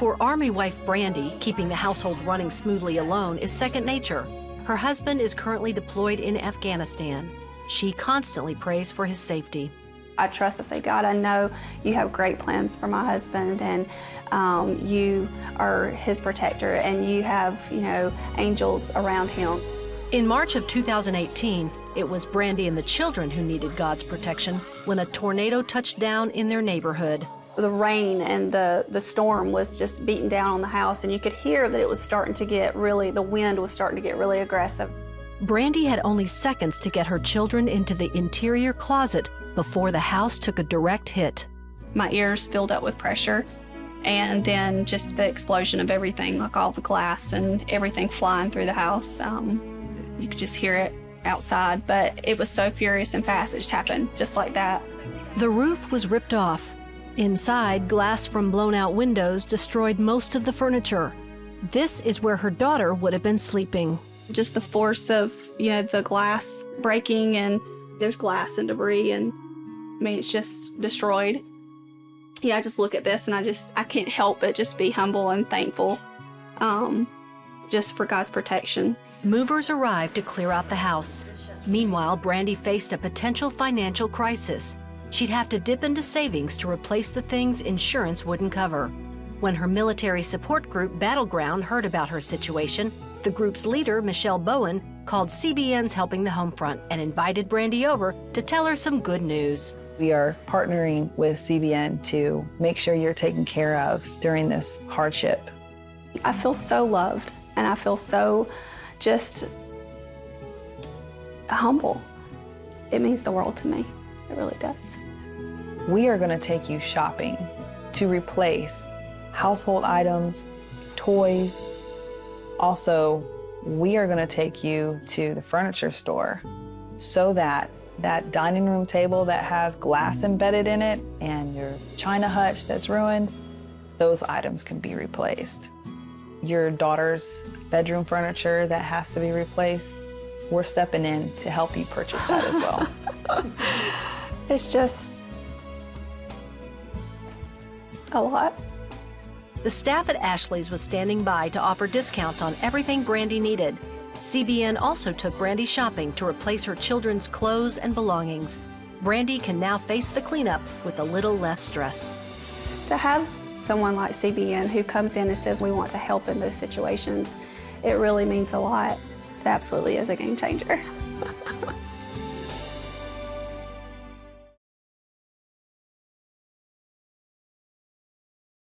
For Army wife Brandi, keeping the household running smoothly alone is second nature. Her husband is currently deployed in Afghanistan. She constantly prays for his safety. I trust, I say, God, I know you have great plans for my husband and um, you are his protector and you have, you know, angels around him. In March of 2018, it was Brandi and the children who needed God's protection when a tornado touched down in their neighborhood. The rain and the, the storm was just beating down on the house, and you could hear that it was starting to get really, the wind was starting to get really aggressive. Brandi had only seconds to get her children into the interior closet before the house took a direct hit. My ears filled up with pressure, and then just the explosion of everything, like all the glass and everything flying through the house. Um, you could just hear it outside, but it was so furious and fast, it just happened just like that. The roof was ripped off. Inside, glass from blown out windows destroyed most of the furniture. This is where her daughter would have been sleeping. Just the force of, you know, the glass breaking and there's glass and debris and I mean it's just destroyed. Yeah, I just look at this and I just I can't help but just be humble and thankful. Um, just for God's protection. Movers arrived to clear out the house. Meanwhile, Brandi faced a potential financial crisis. She'd have to dip into savings to replace the things insurance wouldn't cover. When her military support group Battleground heard about her situation, the group's leader, Michelle Bowen, called CBN's Helping the Homefront and invited Brandi over to tell her some good news. We are partnering with CBN to make sure you're taken care of during this hardship. I feel so loved and I feel so just humble. It means the world to me. It really does. We are going to take you shopping to replace household items, toys. Also, we are going to take you to the furniture store so that that dining room table that has glass embedded in it and your china hutch that's ruined, those items can be replaced. Your daughter's bedroom furniture that has to be replaced, we're stepping in to help you purchase that as well. it's just a lot. The staff at Ashley's was standing by to offer discounts on everything Brandi needed. CBN also took Brandi shopping to replace her children's clothes and belongings. Brandi can now face the cleanup with a little less stress. To have someone like CBN who comes in and says we want to help in those situations, it really means a lot. It absolutely is a game changer.